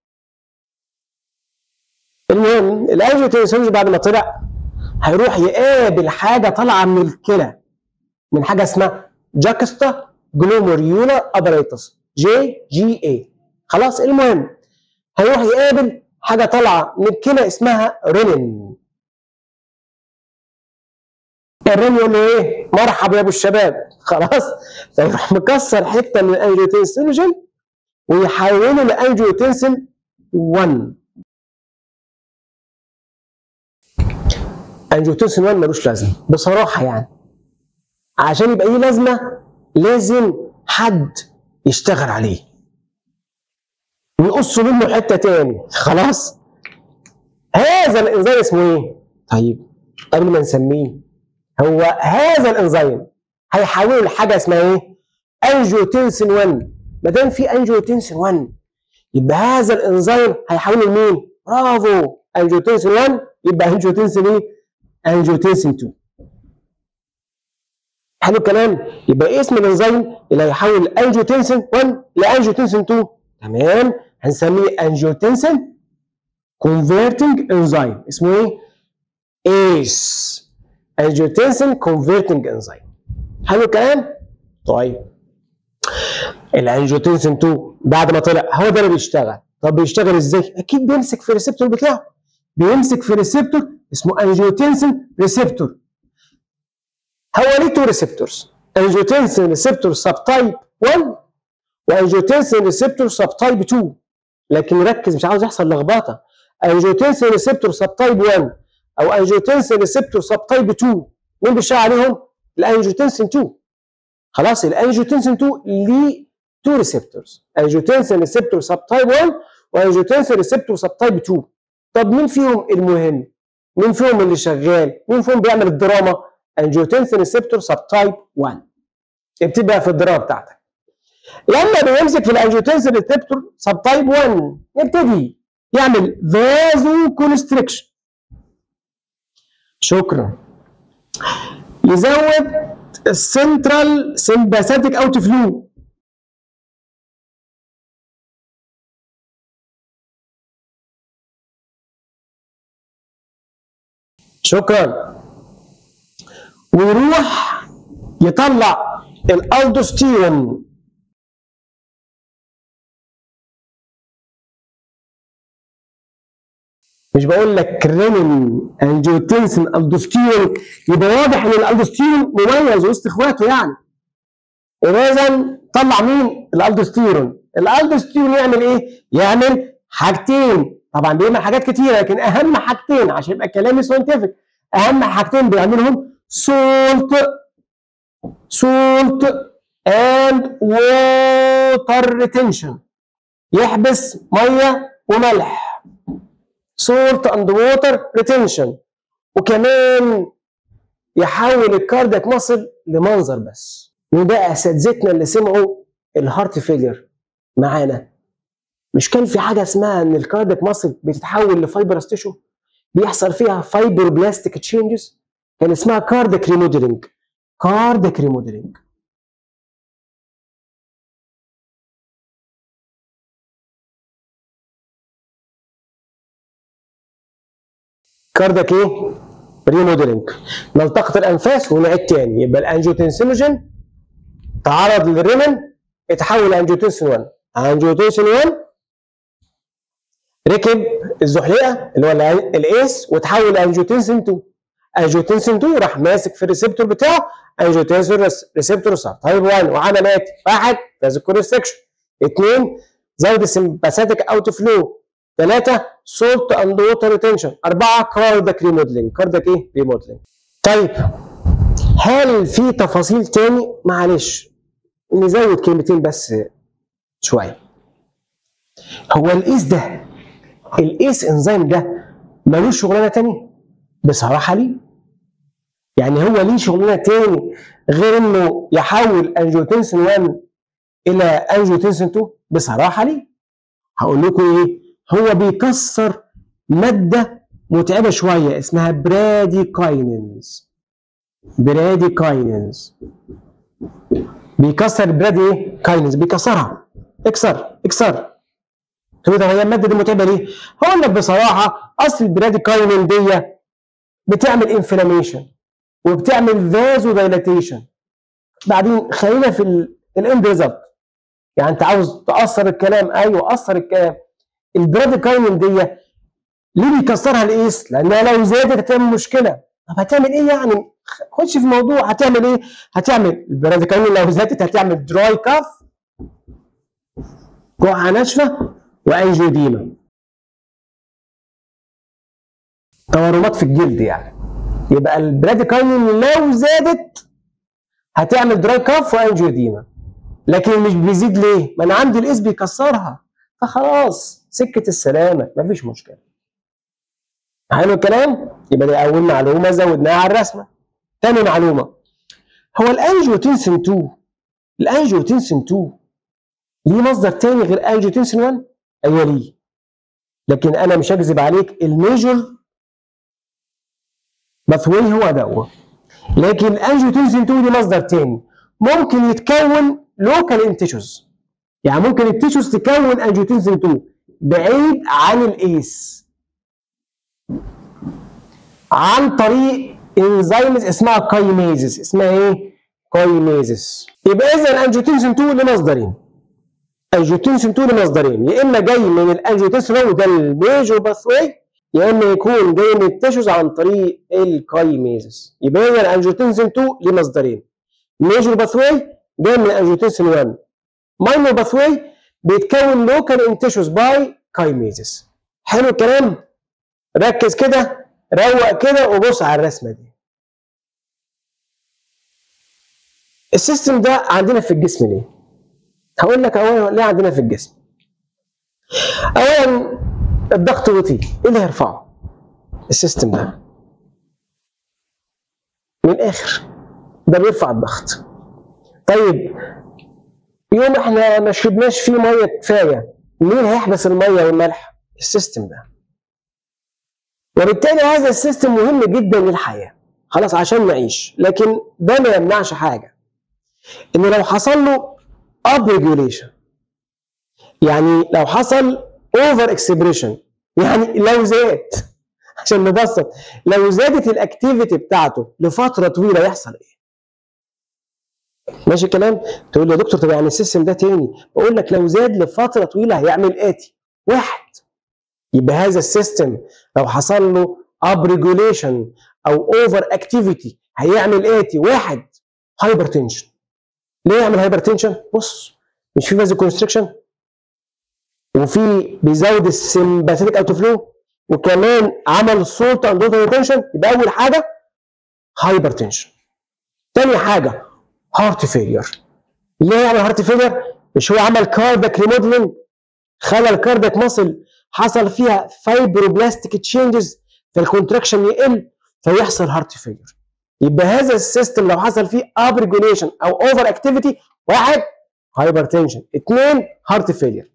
المهم ال angiotensinogen بعد ما طلع هيروح يقابل حاجة طالعة من الكلى. من حاجة اسمها جاكستا جلوميريولا ابريتس جي جي اي خلاص المهم؟ هيروح يقابل حاجة طالعة من الكلى اسمها رينين الرين يقول له إيه؟ مرحبا يا أبو الشباب. خلاص؟ فيروح مكسر حتة من الانجيوتنسينوجين ويحوله لانجيوتنسين 1 انجيوتنسين 1 ملوش لازمة. بصراحة يعني. عشان يبقى ليه لازمة لازم حد يشتغل عليه ويقصوا منه حتة تاني خلاص هذا الإنزيم اسمه إيه؟ طيب قبل ما نسميه هو هذا الإنزيم هيحوله لحاجة اسمها إيه؟ أنجيوتنسين 1 ما دام في أنجيوتنسين 1 يبقى هذا الإنزيم هيحوله لمين؟ برافو أنجيوتنسين 1 يبقى أنجيوتنسين إيه؟ أنجيوتنسين 2 حلو الكلام. يبقى اسم الانزيم اللي هيحول انجيوتنسين 1 لانجيوتنسين 2 تمام؟ هنسميه angiotensin converting enzyme اسمه إيه؟ ACE angiotensin converting enzyme حلو الكلام؟ طيب. ال angiotensin 2 بعد ما طلع هو ده اللي بيشتغل. طب بيشتغل إزاي؟ أكيد بيمسك في ال receptor بتاعه. بيمسك في receptor اسمه angiotensin receptor هو ليه two receptors angiotensin receptor subtype 1 و angiotensin receptor subtype 2 لكن ركز مش عاوز يحصل لخبطة angiotensin receptor subtype 1 أو angiotensin receptor subtype 2 مين بيشتغل عليهم؟ ال angiotensin 2 خلاص ال angiotensin 2 ليه two receptors angiotensin receptor subtype 1 و angiotensin receptor subtype 2 طب مين فيهم المهم؟ مين فيهم اللي شغال؟ مين فيهم بيعمل الدراما؟ angiotensin receptor subtype 1 ابتدي في الدراما بتاعتك. لما بيمسك في ال angiotensin receptor subtype 1 يبتدي يعمل vasoconstriction شكرا. يزود ال central sympathetic outflow شكرا. ويروح يطلع الالدوستيرون مش بقول لك رينين انجيوتنسين الدوستيرون يبقى واضح إن الالدوستيرون مميز وسط إخواته يعني. اذا طلع مين؟ الالدوستيرون الالدوستيرون يعمل إيه؟ يعمل حاجتين. طبعا بيعمل حاجات كتيرة لكن أهم حاجتين عشان يبقى كلامي ساينتفك أهم حاجتين بيعملهم salt salt and water retention يحبس مية وملح. salt and water retention وكمان يحول ال cardiac muscle لمنظر بس. وده اساتذتنا اللي سمعوا ال heart failure معانا. مش كان في حاجة اسمها إن ال cardiac muscle بتتحول ل fibrous tissue بيحصل فيها fibroblastic changes كان اسمها cardiac remodeling cardiac remodeling cardiac إيه؟ remodeling نلتقط الانفاس ونعيد تاني يبقى ال angiotensinogen تعرض للريمن اتحول ل angiotensin 1 angiotensin 1 ركب الزحليقة اللي هو ال ACE وتحول ل angiotensin 2 angiotensin 2 راح ماسك في ال receptor بتاعه. angiotensin receptor subtype 1 وعمل واحد vasoconstriction اثنين زود ال sympathetic outflow ثلاثة salt and water retention أربعة cardiac remodeling cardiac إيه؟ remodeling طيب هل في تفاصيل تاني؟ معلش نزود كلمتين بس شوية. هو ال ACE ده ال ACE enzyme ده ملوش شغلانة تانية؟ بصراحة ليه؟ يعني هو ليه شغلانة تاني غير إنه يحول angiotensin 1 إلى angiotensin 2 بصراحة ليه؟ هقول لكم إيه؟ هو بيكسر مادة متعبة شوية اسمها bradykinins bradykinins بيكسر brady إيه؟ kinins بيكسرها اكسر اكسر طب ده هي المادة دي متعبة ليه؟ هقول لك بصراحة أصل ال bradykinin دي بتعمل inflammation وبتعمل vasodilatation بعدين خلينا في ال end result يعني انت عاوز تقصر الكلام أيوه أقصر الكلام ال bradykinin دي ليه بيكسرها ال ACE؟ لأنها لو زادت هتعمل مشكلة طب هتعمل إيه يعني؟ خش في الموضوع هتعمل إيه؟ هتعمل ال bradykinin لو زادت هتعمل dry cough كحة ناشفة و angioedema تورمات في الجلد يعني. يبقى ال bradykinin لو زادت هتعمل dry cough و angioedema لكن مش بيزيد ليه؟ ما أنا عندي ال ACE بيكسرها. فخلاص سكة السلامة. مفيش مشكلة. حلو الكلام؟ يبقى دي أول معلومة زودناها على الرسمة. تاني معلومة. هو ال angiotensin 2 ال angiotensin 2 ليه مصدر تاني غير angiotensin 1 أيوه ليه. لكن أنا مش هكذب عليك ال major pathway هو دوت لكن ال angiotensin 2 ليه مصدر تاني. ممكن يتكون local in tissues يعني ممكن ال tissues تكون angiotensin 2 بعيد عن ال ACE. عن طريق enzymes اسمها chymases اسمها إيه؟ كاينيزس يبقى اذا ال angiotensin 2 له مصدرين angiotensin 2 له مصدرين. يا إما جاي من ال angiotensin 1 وده ال major pathway يا اما يكون جاي من ال tissues عن طريق ال chymases. يبقى هنا ال angiotensin 2 له مصدرين. major pathway جاي من ال angiotensin 1 minor pathway بيتكون local in tissues by chymases. حلو الكلام؟ ركز كده روق كده وبص على الرسمة دي. ال system ده عندنا في الجسم ليه؟ هقول لك اولا ليه عندنا في الجسم. اولا الضغط وطي إيه اللي هيرفعه؟ ال system ده. من الآخر ده بيرفع الضغط. طيب يوم إحنا ما شربناش فيه مية كفاية مين هيحبس المية والملح؟ ال system ده. وبالتالي هذا ال system مهم جدا للحياة. خلاص عشان نعيش. لكن ده ما يمنعش حاجة. ان لو حصل له up regulation يعني لو حصل over expression يعني لو زاد عشان نبسط لو زادت ال activity بتاعته لفترة طويلة يحصل إيه؟ ماشي الكلام؟ تقول لي يا دكتور طب يعني ال system ده تاني. بقول لك لو زاد لفترة طويلة هيعمل الآتي واحد. يبقى هذا ال system لو حصل له up regulation أو over activity هيعمل الآتي واحد. hypertension ليه يعمل hypertension؟ بص مش في vasoconstriction وفي بيزود ال sympathetic outflow وكمان عمل salt and water retention يبقى أول حاجة hypertension تاني حاجة heart failure ليه يعمل heart failure؟ مش هو عمل cardiac remodeling خلى ال cardiac muscle حصل فيها fibroblastic changes فال contraction يقل فيحصل heart failure يبقى هذا ال system لو حصل فيه up regulation أو over activity واحد hypertension اثنين heart failure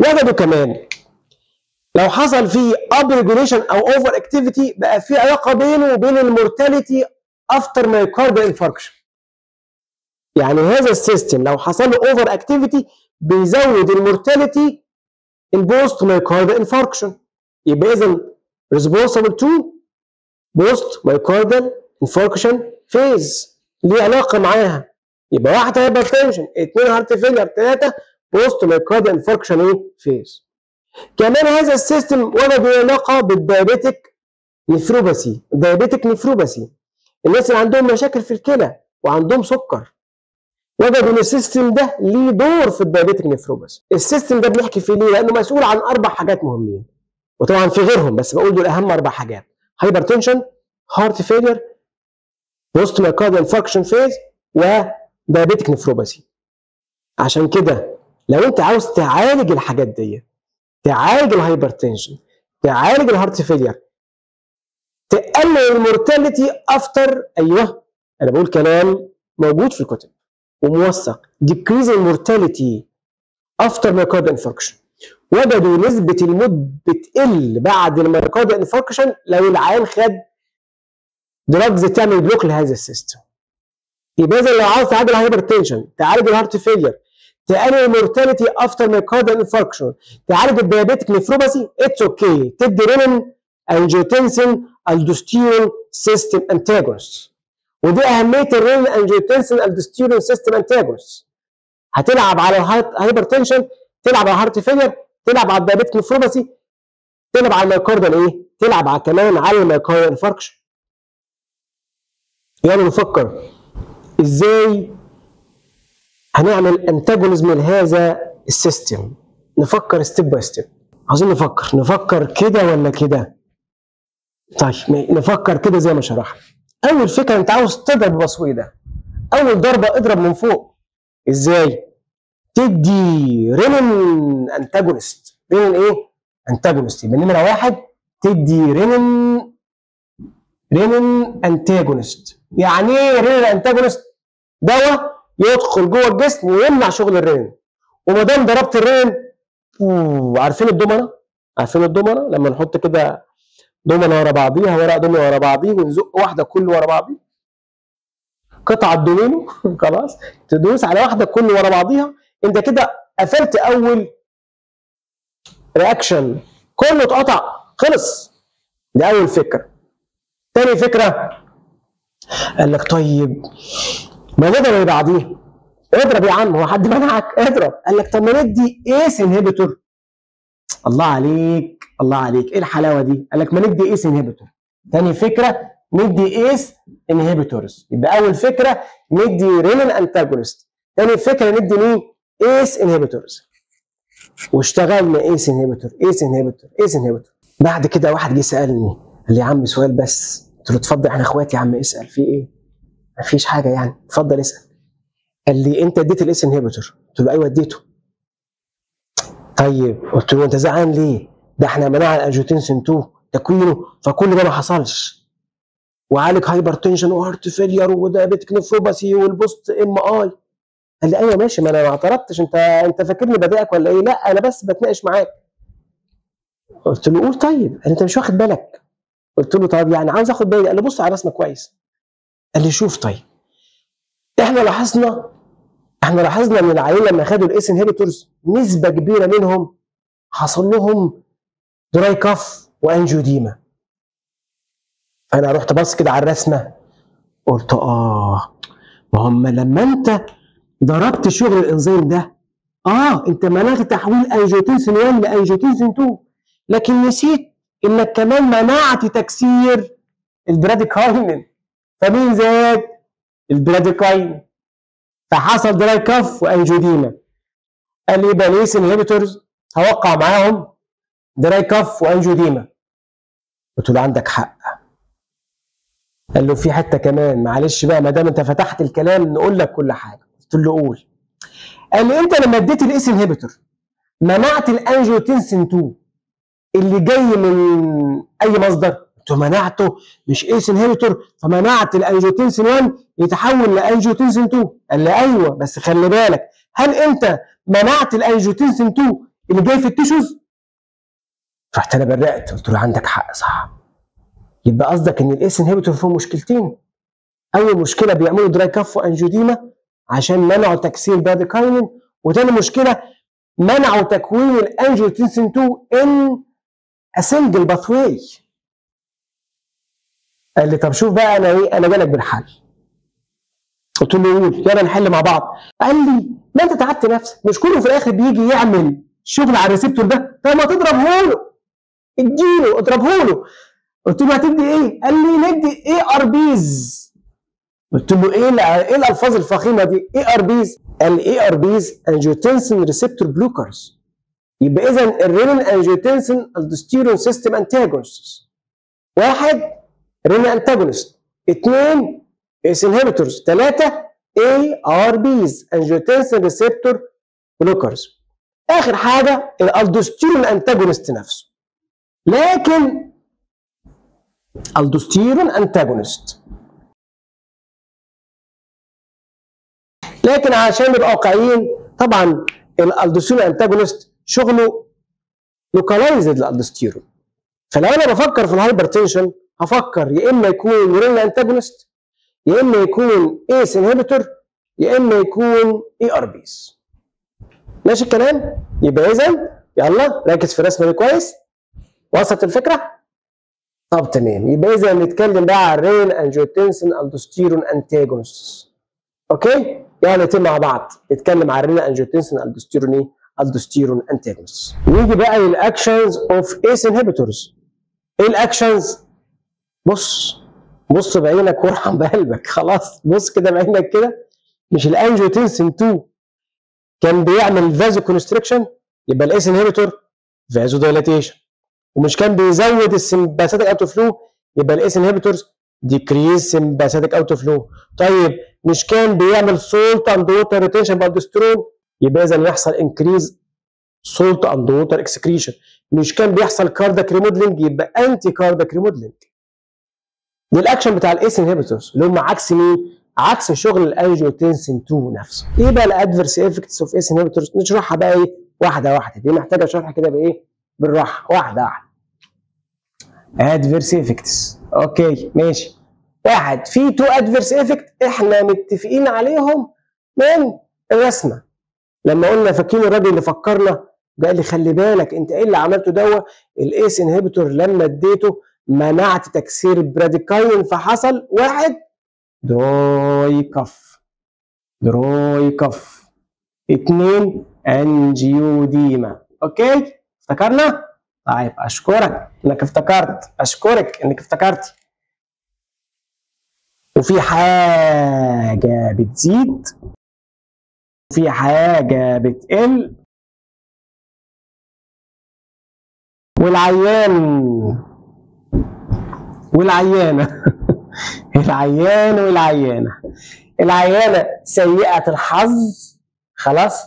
وجدوا كمان لو حصل فيه up regulation أو over activity بقى في علاقة بينه وبين ال mortality after myocardial infarction يعني هذا ال system لو حصل له over activity بيزود ال mortality ال post myocardial infarction يبقى اذا responsible to post myocardial infarction phase ليه علاقة معاها؟ يبقى واحد hypertension اثنين heart failure ثلاثة post infarction إيه؟ phase. كمان هذا ال system وجدوا علاقه بال diabetic nephropathy. ال diabetic nephropathy. الناس اللي عندهم مشاكل في الكلى وعندهم سكر. وجدوا إن ال system ده ليه دور في ال diabetic nephropathy. ال system ده بنحكي فيه ليه؟ لأنه مسؤول عن أربع حاجات مهمين. وطبعا في غيرهم بس بقول دول أهم أربع حاجات. hypertension heart failure post myocardial infarction phase و diabetic nephropathy. عشان كده لو انت عاوز تعالج الحاجات دي تعالج ال hypertension تعالج ال heart failure تقلل ال mortality after أيوه أنا بقول كلام موجود في الكتب وموثق decrease ال mortality after myocardial infarction وجدوا نسبة الموت بتقل بعد ال myocardial infarction لو العيان خد drugs تعمل block لهذا ال system. يبقى اذا لو عاوز تعالج ال hypertension تعالج ال heart failure تقلل ال mortality after myocardial infarction تعالج ال diabetic nephropathy it's okay تدي renin angiotensin aldosterone system antagonist ودي أهمية ال renin angiotensin aldosterone system antagonist هتلعب على ال hypertension تلعب على ال heart failure تلعب على ال diabetic nephropathy تلعب على ال myocardial إيه؟ تلعب على كمان على ال myocardial infarction يلا نفكر. إزاي هنعمل antagonism لهذا ال system نفكر step by step عايزين نفكر. نفكر كده ولا كده؟ طيب نفكر كده زي ما شرحنا. أول فكرة أنت عاوز تضرب ال pathway ده أول ضربة اضرب من فوق. إزاي؟ تدي renin antagonist renin إيه؟ antagonist يبقى نمرة واحد تدي renin renin antagonist يعني إيه renin antagonist دواء يدخل جوه الجسم ويمنع شغل الرينين وما دام ضربت الرينين عارفين الدومنة؟ عارفين الدومنة؟ لما نحط كده دومنة ورا بعضيها ورق دومنة ورا بعضيه ونزق واحدة كل ورا بعضيه. قطعة دومينو خلاص. تدوس على واحدة كل ورا بعضيها. انت كده قفلت أول reaction كله اتقطع. خلص. دي أول فكرة. تاني فكرة قال لك طيب ما نضرب اللي بعديه اضرب يا عم هو حد منعك؟ اضرب. قال لك طب ما ندي ACE inhibitor الله عليك الله عليك. إيه الحلاوة دي؟ قال لك ما ندي ACE inhibitor تاني فكرة ندي ACE inhibitors يبقى أول فكرة ندي renin antagonist تاني فكرة ندي مين؟ ACE inhibitors واشتغلنا ACE inhibitor ACE inhibitor ACE inhibitor بعد كده واحد جه سألني قال لي يا عم سؤال بس. قلت له اتفضل إحنا اخوات يا عم اسأل في إيه؟ مفيش حاجة يعني. اتفضل اسأل. قال لي انت اديت ال ACE inhibitor قلت له أيوه اديته. طيب قلت له أنت زعلان ليه؟ ده إحنا منعنا ال angiotensin 2 تكوينه. فكل ده ما حصلش. وعالج hypertension و heart failure و diabetic nephropathy وال post MI. قال لي أيوه ماشي ما أنا ما اعترضتش. أنت أنت فاكرني بضايقك ولا إيه؟ لا أنا بس بتناقش معاك. قلت له قول طيب. قال أنت مش واخد بالك. قلت له طب يعني عاوز آخد بالي. قال لي بص على رسمه كويس. قال لي شوف طيب. إحنا لاحظنا إحنا لاحظنا إن العيال لما خدوا ال ACE inhibitors نسبة كبيرة منهم حصل لهم dry cough و angioedema. فانا رحت بص كده على الرسمة قلت آه ما هم لما أنت ضربت شغل الإنزيم ده آه أنت منعت تحويل angiotensin 1 ل angiotensin 2 لكن نسيت إنك كمان منعت تكسير ال bradykinin فمين زاد؟ ال bradykinin فحصل dry cough و angioedema قال لي يبقى ال ACE inhibitors هوقع معاهم dry cough و angioedema قلت له عندك حق. قال له في حتة كمان. معلش بقى ما دام أنت فتحت الكلام نقول لك كل حاجة. قلت له قول. قال لي أنت لما اديت ال ACE inhibitor منعت ال angiotensin 2 اللي جاي من أي مصدر؟ له منعته مش ACE inhibitor فمنعت ال angiotensin 1 يتحول ل angiotensin 2 قال لي أيوه بس خلي بالك هل أنت منعت ال angiotensin 2 اللي جاي في ال tissues؟ رحت أنا برقت قلت له عندك حق صح. يبقى قصدك إن ال ACE inhibitor فيه مشكلتين. أول مشكلة بيعملوا dry cough و angioedema عشان منعوا تكسير bradykinin وتاني مشكلة منعوا تكوين ال angiotensin 2 in a single pathway. قال لي طب شوف بقى أنا إيه أنا جالك بالحل. قلت له قول يلا نحل مع بعض. قال لي ما أنت تعبت نفسك مش كله في الآخر بيجي يعمل شغل على ال receptor ده؟ طب ما تضربه له. اديله اضربه له. قلت له هتدي إيه؟ قال لي ندي ARBs قلت له إيه إيه الألفاظ الفخيمة دي؟ اي ار بيز قال اي ار بيز انجيوتنسين ريسبتور بلوكرز يبقى اذا ال renin angiotensin aldosterone system antagonist واحد renin antagonist اثنين ACE inhibitors ثلاثة ARBs angiotensin receptor blockers آخر حاجة ال aldosterone antagonist نفسه. لكن aldosterone antagonist لكن عشان نبقى واقعيين طبعا ال aldosterone antagonist شغله localized لل aldosterone. فلو أنا بفكر في ال hypertension هفكر يا إما يكون renin antagonist يا إما يكون ACE inhibitor يا إما يكون ARBs ماشي الكلام؟ يبقى اذا يلا ركز في الرسمة دي كويس. وصلت الفكرة؟ طب تمام يبقى اذا نتكلم بقى على ال renin angiotensin aldosterone antagonist okay؟ يلا نتم مع بعض نتكلم على ال renin angiotensin aldosterone إيه؟ aldosterone antagonist نيجي بقى لل actions of ACE inhibitors إيه ال actions بص بص بعينك وارحم بقلبك. خلاص بص كده بعينك كده. مش ال angiotensin 2 كان بيعمل vasoconstriction يبقى ال ACE inhibitor vasodilatation ومش كان بيزود ال sympathetic outflow يبقى ال ACE inhibitors decrease sympathetic outflow طيب مش كان بيعمل salt and water retention بال aldosterone يبقى اذا يحصل increase salt and water excretion مش كان بيحصل cardiac remodeling يبقى anti cardiac remodeling دي الاكشن بتاع ال ACE inhibitors اللي هم عكس مين؟ عكس شغل ال angiotensin 2 نفسه. إيه بقى ال adverse effects of ACE inhibitors نشرحها بقى إيه؟ واحدة واحدة. دي محتاجة شرح كده بإيه؟ بالراحة. واحدة واحدة. adverse effects okay ماشي. واحد في two adverse effects إحنا متفقين عليهم من الرسمة. لما قلنا فاكرين الراجل اللي فكرنا قال لي خلي بالك أنت إيه اللي عملته دوا ال ACE inhibitor لما اديته منعت تكسير ال bradykinin فحصل واحد. dry cough. dry cough. اتنين angioedema okay؟ افتكرنا؟ طيب أشكرك. إنك افتكرت. أشكرك إنك افتكرت. وفي حاجة بتزيد. وفي حاجة بتقل. والعيان. والعيانة. العيان والعيانة. العيانة سيئة الحظ خلاص؟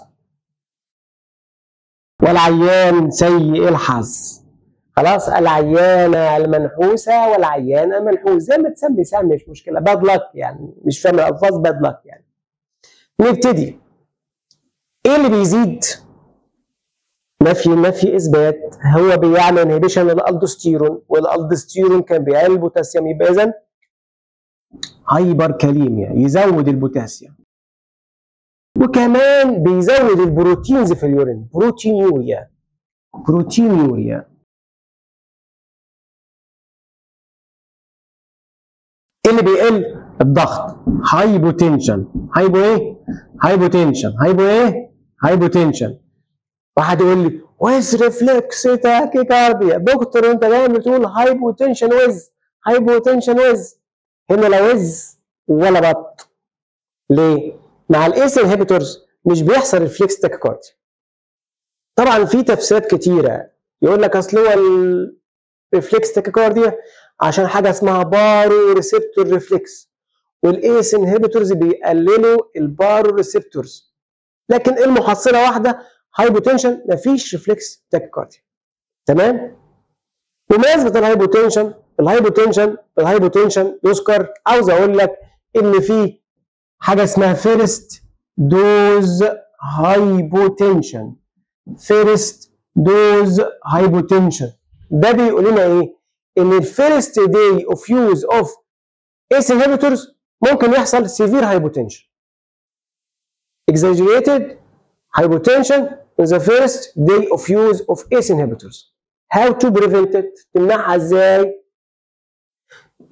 والعيان سيء الحظ. خلاص؟ العيانة المنحوسة والعيانة المنحوس زي ما تسمي سمي مش مشكلة. bad luck يعني. مش فاهم الألفاظ bad luck يعني. نبتدي. إيه اللي بيزيد؟ نفي نفي إثبات. هو بيعمل inhibition لل aldosterone وال aldosterone كان بيعمل البوتاسيوم يبقى اذا hyperkalemia يزود البوتاسيوم. وكمان بيزود ال proteins في ال urine. proteinuria proteinuria اللي بيقل الضغط. hypotension hypo إيه؟ hypotension hypo إيه؟ hypotension واحد يقول لي with reflex tachycardia دكتور إنت دايما بتقول hypotension with hypotension with هنا لا وز ولا بط. ليه؟ مع ال ACE inhibitors مش بيحصل reflex tachycardia طبعا في تفسيرات كتيرة يقول لك أصل هو ال reflex tachycardia عشان حاجة اسمها baroreceptor reflex وال ACE inhibitors بيقللوا ال baroreceptors لكن المحصلة واحدة hypotension مفيش reflex tachycardia. تمام؟ بمناسبة ال hypotension ال hypotension ال hypotension يذكر عاوز أقول لك إن في حاجة اسمها first dose hypotension. first dose hypotension. ده بيقول لنا إيه؟ إن ال first day of use of ACE inhibitors ممكن يحصل severe hypotension exaggerated hypotension in the first day of use of ACE inhibitors. How to prevent it؟ تمنعها ازاي؟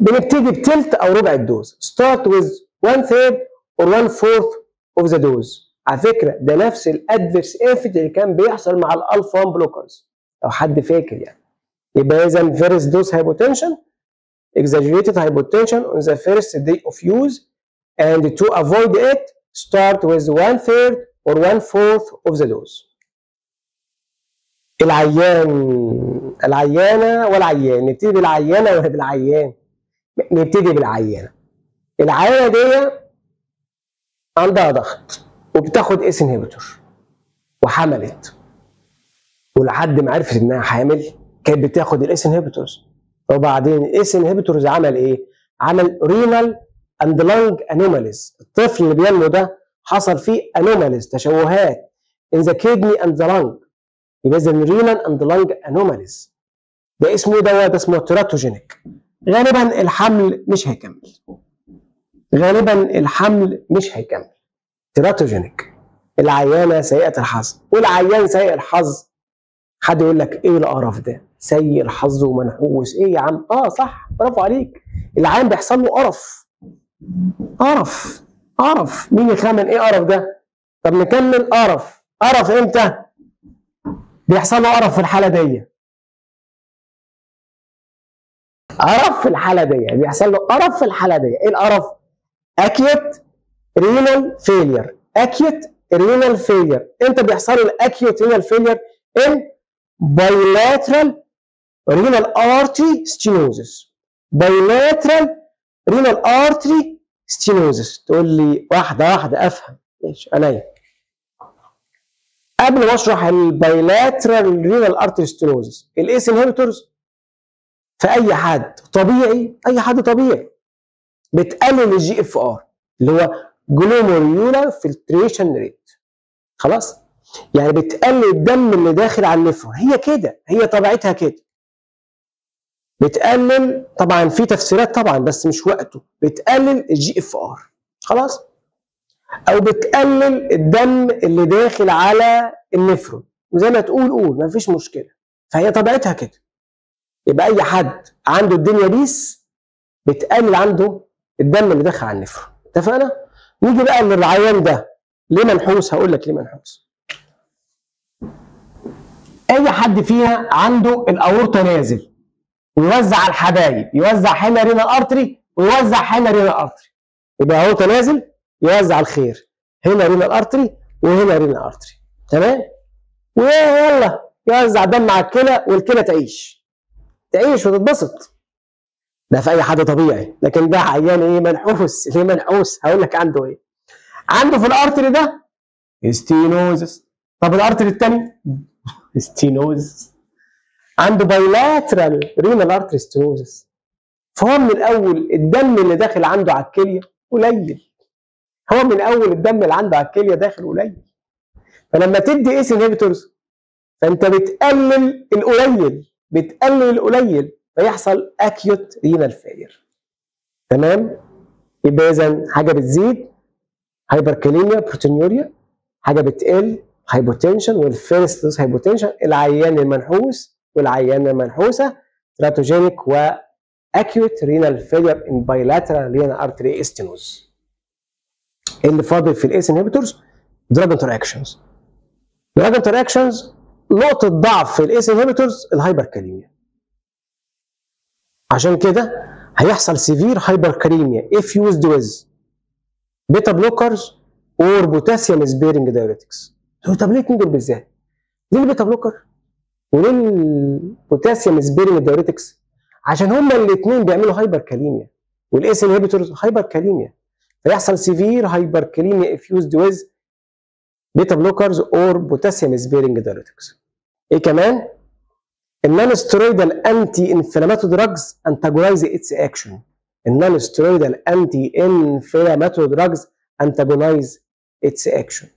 بنبتدي بتلت او ربع الدوز. Start with one third or one fourth of the dose. على فكره ده نفس الادفيرس افكت اللي كان بيحصل مع الالفا 1 بلوكرز لو حد فاكر يعني. يبقى اذا first dose hypotension exaggerated hypotension on the first day of use and to avoid it start with one third or one fourth of the dose. العيان العيانة والعيان نبتدي بالعيانة ولا بالعيان؟ نبتدي بالعيانة. العيانة دي عندها ضغط وبتاخد ACE inhibitor وحملت ولحد ما عرفت إنها حامل كانت بتاخد ال ACE inhibitors وبعدين ال ACE inhibitors عمل إيه؟ عمل renal and lung anomalies الطفل اللي بينمو ده حصل فيه anomalies تشوهات. In the kidney and the lung. يبقى اذا renal and lung anomalies. ده اسمه دوت ده اسمه teratogenic غالبا الحمل مش هيكمل. غالبا الحمل مش هيكمل. teratogenic العيانة سيئة الحظ. والعيان سيء الحظ. حد يقول لك إيه القرف ده؟ سيء الحظ ومنحوس. إيه يا عم؟ آه صح. برافو عليك. العيان بيحصل له قرف. قرف. قرف. مين يخمن؟ إيه قرف ده؟ طب نكمل قرف. قرف إمتى؟ بيحصل له قرف في الحالة دي. قرف في الحالة دي بيحصل له قرف في الحالة دي. إيه القرف؟ أكيوت renal failure. acute renal failure. إمتى بيحصل له ال acute renal failure؟ in bilateral renal artery stenosis. bilateral renal artery stenosis تقول لي واحدة واحدة أفهم. ماشي عينيا قبل ما أشرح ال bilateral renal artery stenosis ال ACE inhibitors في اي حد طبيعي أي حد طبيعي بتقلل ال GFR اللي هو glomerular filtration rate خلاص؟ يعني بتقلل الدم اللي داخل على النفرون هي كده هي طبيعتها كده. بتقلل طبعا في تفسيرات طبعا بس مش وقته. بتقلل ال GFR خلاص؟ أو بتقلل الدم اللي داخل على النفرون. وزي ما تقول قول مفيش مشكلة. فهي طبيعتها كده. يبقى أي حد عنده الدنيا peace بتقلل عنده الدم اللي داخل على النفرون. اتفقنا؟ نيجي بقى للعيان ده. ليه منحوس؟ هقول لك ليه منحوس. أي حد فينا عنده الأورطة نازل. ويوزع على الحبايب يوزع هنا renal artery ويوزع هنا renal artery يبقى اورطه نازل يوزع الخير هنا renal artery وهنا renal artery تمام؟ ويلا يوزع دم على الكلى والكلى تعيش. تعيش وتتبسط. ده في أي حد طبيعي لكن ده عيان إيه؟ منحوس ليه منحوس؟ هقول لك عنده إيه. عنده في ال artery ده؟ stenosis طب ال artery الثاني stenosis عنده bilateral renal artery stenosis فهو من الأول الدم اللي داخل عنده على الكلية قليل. هو من أول الدم اللي عنده على الكلية داخل قليل. فلما تدي ACE inhibitors فأنت بتقلل القليل بتقلل القليل فيحصل acute renal failure تمام؟ يبقى إذا حاجة بتزيد hyperkalemia proteinuria حاجة بتقل hypotension وال first hypotension العيان المنحوس والعيان المنحوسه teratogenic و acute renal failure in bilateral renal artery stenosis اللي فاضل في ال ACE inhibitors drug interactions drug interactions نقطة ضعف في ال ACE inhibitors ال hyperkalemia عشان كده هيحصل severe hyperkalemia if used with beta blockers or potassium sparing diuretics ليه دول بالذات؟ ليه ال beta blocker؟ وليه ال potassium sparing diuretics؟ عشان هما الاثنين بيعملوا hyperkalemia وال ACE inhibitors hyperkalemia فيحصل severe hyperkalemia if used with beta blockers or potassium sparing diuretics إيه كمان؟ ال non steroidal anti inflammatory drugs antagonize its action ال non steroidal anti inflammatory drugs انتاجونايز اتس اكشن